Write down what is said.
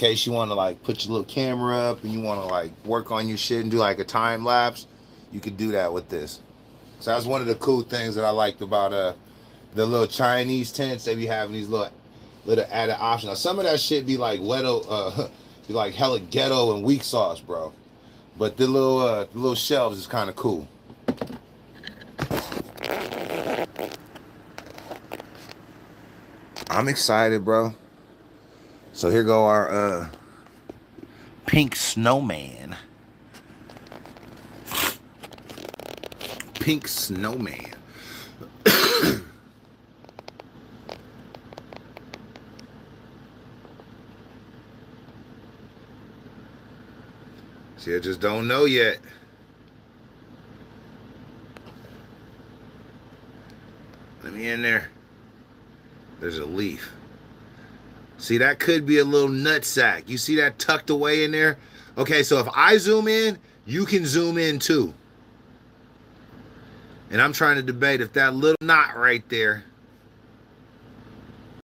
case you want to like put your little camera up and you want to like work on your shit and do like a time lapse, you could do that with this. So that's one of the cool things that I liked about uh the little Chinese tents they be having these little little added options. Now, some of that shit be like ghetto, uh, be like hella ghetto and weak sauce, bro. But the little uh the little shelves is kind of cool. I'm excited, bro. So here go our uh pink snowman. Pink snowman. See, I just don't know yet. Let me in there. There's a leaf. See, that could be a little nut sack. You see that tucked away in there? Okay, so if I zoom in, you can zoom in too. And I'm trying to debate if that little knot right there